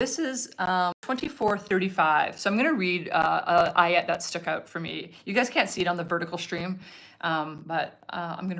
This is um, 2435. So I'm going to read uh, a ayat that stuck out for me. You guys can't see it on the vertical stream, um, but uh, I'm going to